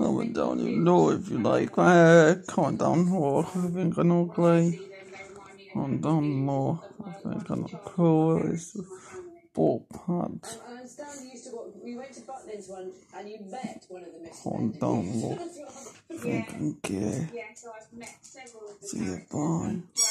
I don't even know if you like. Uh, comment down more. I think I know Clay. Comment down more. I think I know cool. It's ball pants. I understand you went to Butlins one and you met one of the Miss down more. Yeah, yeah, so I've met several of the See you, bye.